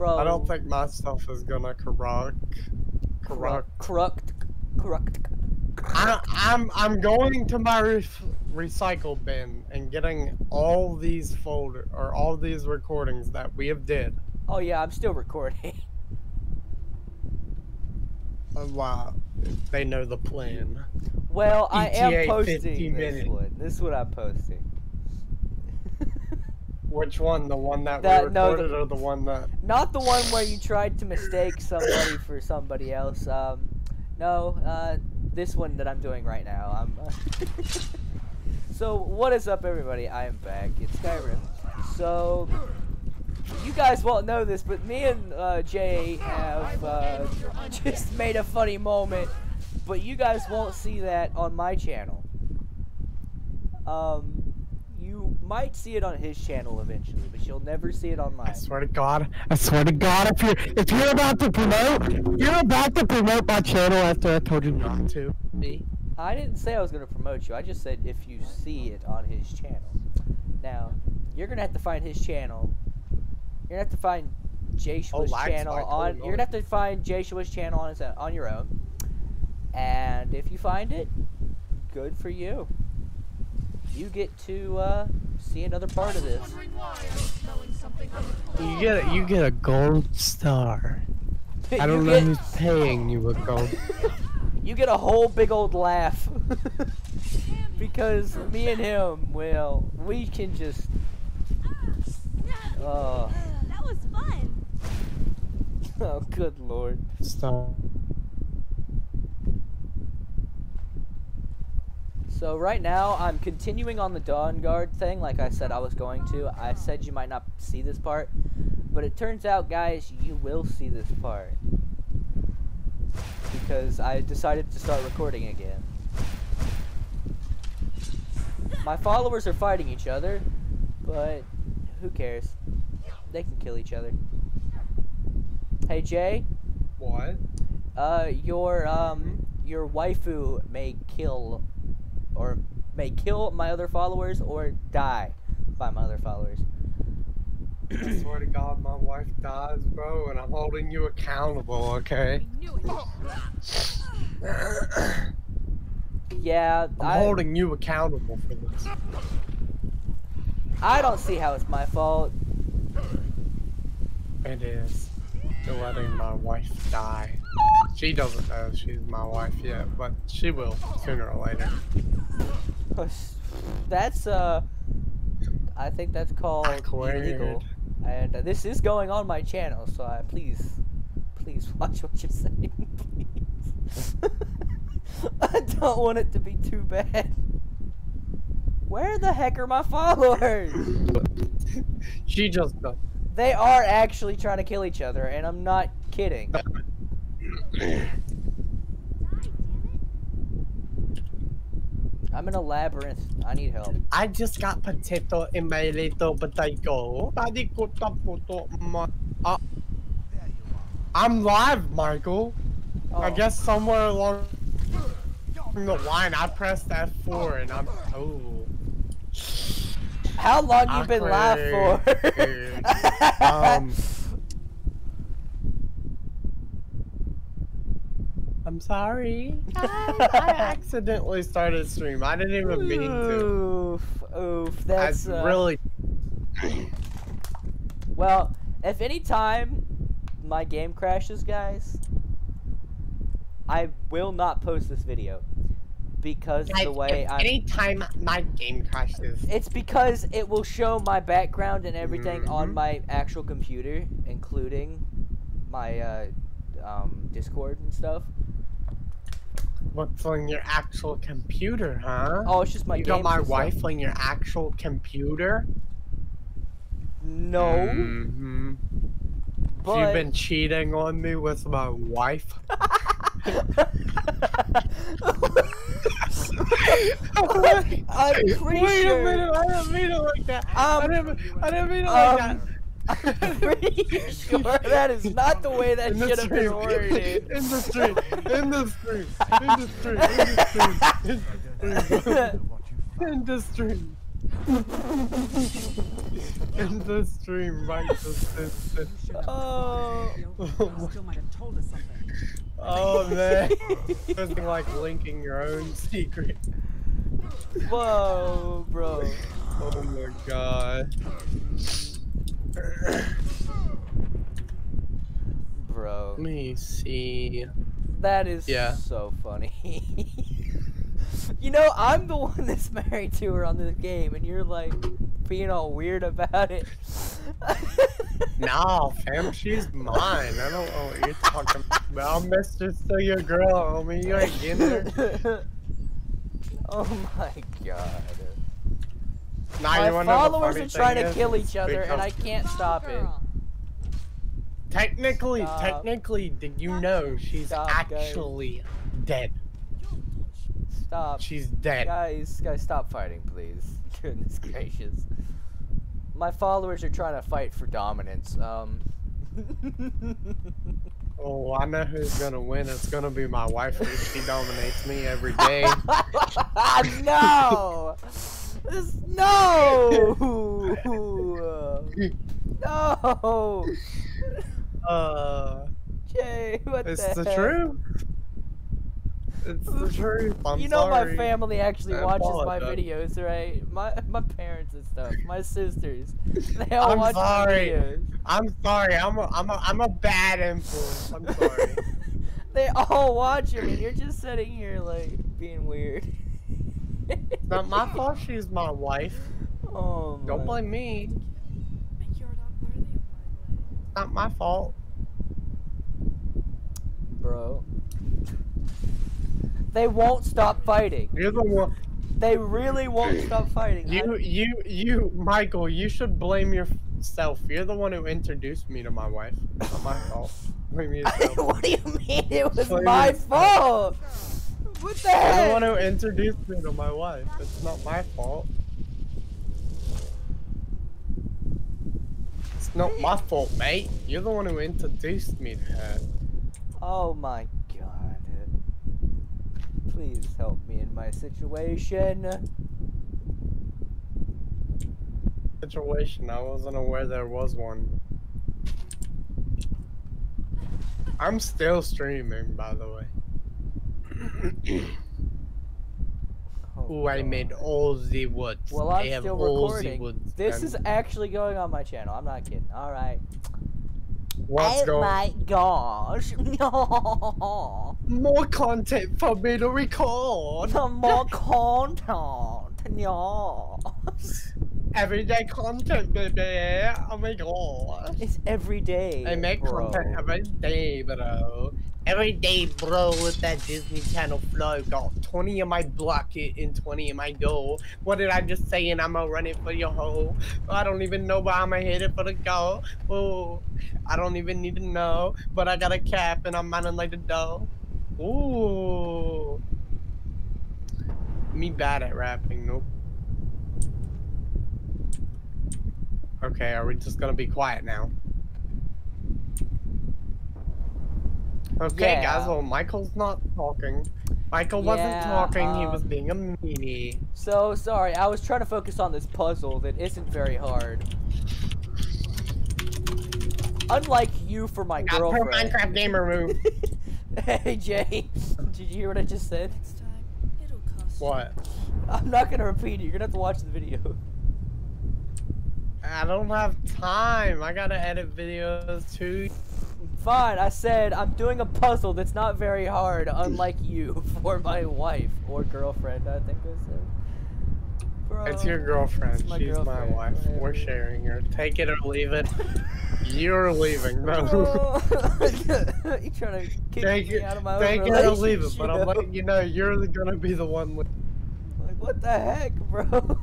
Bro. I don't think my stuff is gonna corrupt. Corrupt. Corrupt. Corrupt. I, I'm I'm going to my re recycle bin and getting all these folder or all these recordings that we have did. Oh yeah, I'm still recording. Uh, wow, they know the plan. Well, I am posting this minutes. one. This is what I'm posting. Which one? The one that, That- we no, the- recorded or the one that? Not the one where you tried to mistake somebody for somebody else. Um, no, uh, this one that I'm doing right now. I'm. So what is up, everybody? I am back. It's Skyrim. So you guys won't know this, but me and uh, Jay have uh, just made a funny moment, but you guys won't see that on my channel. Um, you might see it on his channel eventually, but you'll never see it on mine. I swear to God, I swear to God, if you're if you're about to promote, you're about to promote my channel after I told you not to. Me. I didn't say I was going to promote you. I just said if you see it on his channel. Now, you're going to have to find his channel. You're going to have to find Jashua's Oh, channel on. hold You're going to have to find Jashua's channel on his own, on your own. And if you find it, good for you. You get to uh, see another part of this. You get a, you get a gold star. I don't know get, who's paying you a gold. You get a whole big old laugh. because me and him, well, we can just. Oh. That was fun. Oh, good lord. star. So right now, I'm continuing on the Dawnguard thing, like I said I was going to. I said you might not see this part, but it turns out, guys, you will see this part. Because I decided to start recording again. My followers are fighting each other, but who cares? They can kill each other. Hey Jay, What? uh, your um, your waifu may kill, or may kill my other followers or die by my other followers. I swear to God, my wife dies, bro, and I'm holding you accountable, okay? I knew it. Yeah, I'm I, holding you accountable for this. I don't see how it's my fault. It is. You're letting my wife die. She doesn't know she's my wife yet, but she will sooner or later. That's uh, I think that's called Awkward. illegal, and uh, this is going on my channel. So I please, please watch what you're saying, please. I don't want it to be too bad. Where the heck are my followers? She just. They are actually trying to kill each other, and I'm not kidding. I'm in a labyrinth. I need help. I just got potato in my little potato. Daddy put the potato my- uh, I'm live, Michael. I Oh. guess somewhere along the line I pressed F4 and I'm oh. How long you been live for? Um I'm sorry. I, I accidentally started stream. I didn't even mean to. Oof, oof. That's I uh, really well. If any time my game crashes, guys, I will not post this video because of the way I'm. anytime my game crashes. It's because it will show my background and everything on Mhm. my actual computer, including my uh, um, Discord and stuff. What's on your actual computer, huh? Oh, it's just my you got my system. wife on your actual computer? No, Mm-hmm. but You've been cheating on me with my wife? I'm pretty Wait sure. a minute, I didn't mean it like that. I Um, didn't, I didn't mean it like um, that. I'm pretty sure that is not the way that should have been stream. worded. In the stream. In the stream. In the stream. In the stream. In the stream. In in the stream right this instant. Oh. oh still might have told us something. Oh man, it's like linking your own secret. Whoa, bro. Oh my god. Bro. Let me see. That is Yeah. so funny. you know, I'm the one that's married to her on this game, and you're like being all weird about it. Nah, fam, she's mine. I don't know what you're talking about. Mr. Still your girl, homie. You ain't getting her. oh my god. Nah, my you wanna know the followers funny are trying to kill each other, and I can't stop it. Technically, Stop. technically, did you know she's Stop, guys. actually dead? Stop. She's dead. Guys, guys, stop fighting, please. Goodness gracious. My followers are trying to fight for dominance. Um. Oh, I know who's gonna win. It's gonna be my wife. She dominates me every day. no! This- No! no! Uh, Jay, what it's the, the heck? truth. It's the truth. I'm you know sorry. my family actually I watches my videos, right? My my parents and stuff, my sisters, they all I'm watch sorry. my videos. I'm sorry. I'm a, I'm a, I'm a bad influence. I'm sorry. they all watch them, and you're just sitting here like being weird. It's not my fault. She's my wife. Oh, Don't blame me. Not my. It's not my fault. bro. They won't stop fighting. You're the one. They really won't stop fighting. You, you, you, Michael. You should blame yourself. You're the one who introduced me to my wife. It's not my fault. Blame I- yourself. what do you mean it was Blame my yourself. fault? What the You're the heck? one who introduced me to my wife. It's not my fault. It's not my fault, mate. You're the one who introduced me to her. Oh my god. Please help me in my situation. Situation. I wasn't aware there was one. I'm still streaming, by the way. Oh, Ooh, I made all the woods. Well, I I'm have still all recording. the woods. This done. is actually going on my channel. I'm not kidding. All right. What's oh going my gosh. No. More content for me to record. Some more content. No. Everyday content, baby. Oh my god. It's every day. I make bro. content every day, bro. Every day, bro, with that Disney Channel flow. Got 20 in my bucket and 20 in my goal. What did I just say? And I'ma run it for your hole. I don't even know, but I'ma hit it for the goal. Oh, I don't even need to know. But I got a cap and I'm mining like the dough. Ooh. Me bad at rapping, nope. Okay, are we just gonna be quiet now? Okay, Yeah. guys, well, Michael's not talking. Michael wasn't talking, he was um, being a meanie. So sorry, I was trying to focus on this puzzle that isn't very hard. Unlike you for my per girlfriend. Minecraft gamer move. hey Jay, did you hear what I just said? It'll cost you. what? I'm not gonna repeat it. You're gonna have to watch the video. I don't have time. I gotta edit videos too. Fine, I said I'm doing a puzzle that's not very hard, unlike you for my wife or girlfriend. I think I said. Bro, It's your girlfriend. it's my She's my girlfriend, wife. We're sharing her. Take it or leave it. You're leaving. No. Bro, you trying to kick Take me it, out of my own take it or leave it. But I'm letting you know you're gonna be the one. With... Like, what the heck, bro?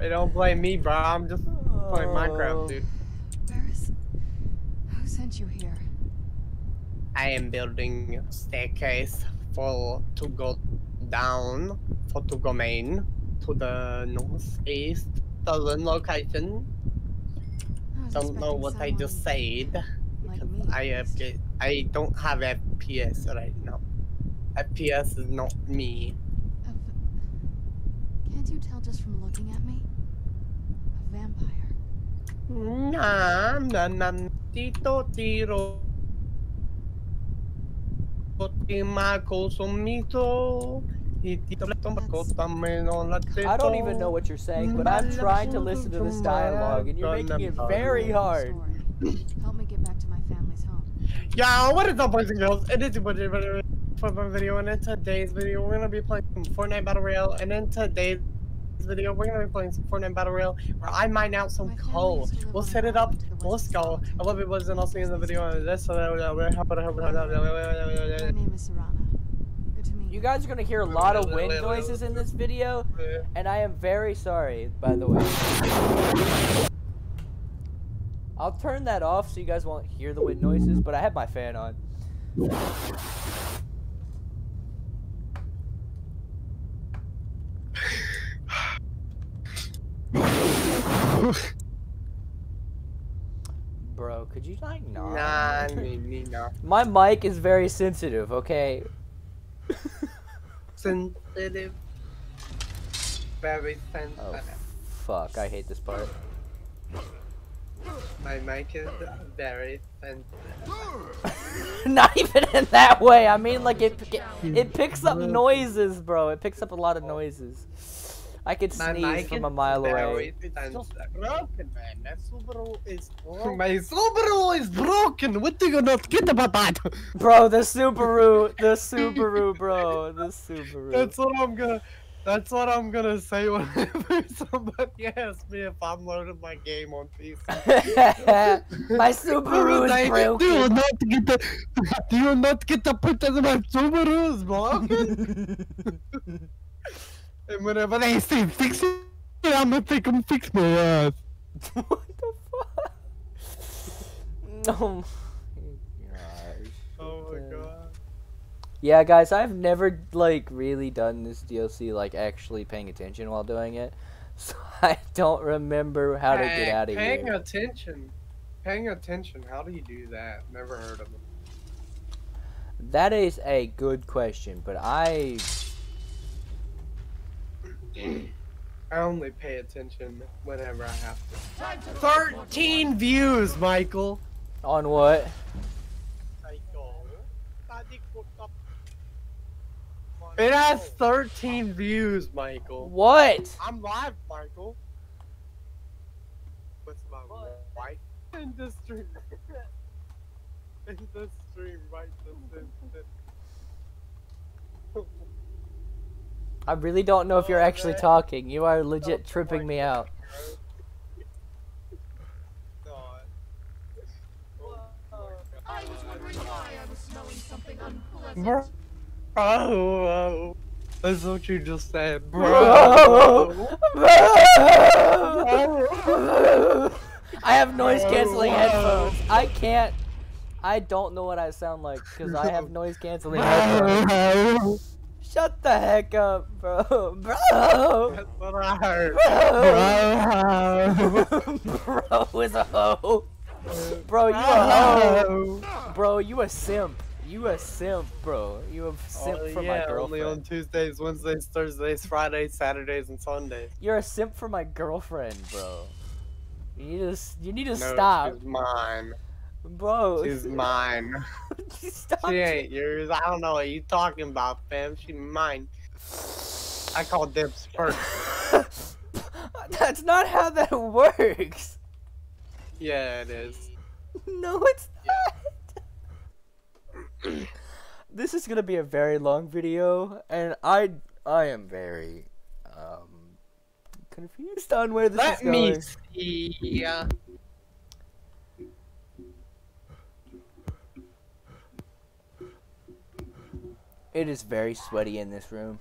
Hey, don't blame me, bro. I'm just playing Oh. Minecraft, dude. Who sent you here? I am building a staircase for to go down for to go main to the northeast southern location. Oh, I Don't know what I just said. Like because me. I have I don't have FPS right now. FPS is not me. Can't you tell just from looking at me? Vampire. Na na na tito tiro. Otima consumito. Y tito le toma contamino la I don't even know what you're saying, but I'm trying to listen to this dialogue, and you're making it very hard. Story. Help me get back to my family's home. Yo, what is up, boys and girls? It is your boy, for my video, and in today's video, we're gonna be playing Fortnite Battle Royale, and in today's video, we're gonna be playing some Fortnite Battle Royale, where I mine out some coal. used to live We'll set it up, island to the let's go. I love you, boys, and I'll see you in the video, and this, uh, My name is Serana. Good to meet you. You guys are gonna hear a lot of wind noises in this video, and I am very sorry, by the way. I'll turn that off so you guys won't hear the wind noises, but I have my fan on. Bro, could you like not? Nah, me, me, nah. My mic is very sensitive, okay? Sensitive. Very sensitive. Oh, sensitive. fuck, I hate this part. My mic is very sensitive. Not even in that way. I mean, like it, it picks up noises, bro. It picks up a lot of oh. noises. I could My sneeze mic from a mile away. sensitive. broken, man. That Subaru is broken. My Subaru is broken. What do you not get about that? Bro, the Subaru, the Subaru, bro, the Subaru. That's what I'm gonna. That's what I'm gonna say whenever somebody asks me if I'm loading my game on PC. My Subaru is Do you broken. not get the? Do you not get the put that my Subaru is broken? and whenever they say fix it, I'm gonna take them fix my ass. what the fuck? Oh my gosh. Oh my god. Yeah, guys, I've never like really done this DLC like actually paying attention while doing it, so I don't remember how to get out of paying here. attention. Paying attention. How do you do that? Never heard of it. That is a good question, but I I only pay attention whenever I have to. Thirteen views, Michael. on what? It has 13 views, Michael. What? I'm live, Michael. With my wife in the stream. in the stream right this instant. I really don't know if you're Oh, actually talking. You are legit tripping me out. God. I was wondering why I was smelling something unpleasant. Bro. That's what you just said, Bro. bro. I have noise canceling headphones. I can't. I don't know what I sound like because I have noise canceling headphones. Shut the heck up, bro. Bro. That's what I heard. Bro. bro bro is a hoe. Bro, you a hoe. Bro, you a simp. You a simp, bro. You a simp Oh, for yeah, my girlfriend. only on Tuesdays, Wednesdays, Thursdays, Fridays, Saturdays, and Sundays. You're a simp for my girlfriend, bro. You need to you need to No, stop, mine. Bro. She's mine. stop. She ain't yours. I don't know what you talking about, fam. She mine. I call dibs first. That's not how that works. Yeah, it is. No, it's not. this is gonna be a very long video, and I I am very um confused on where this Let is me see. It is very sweaty in this room.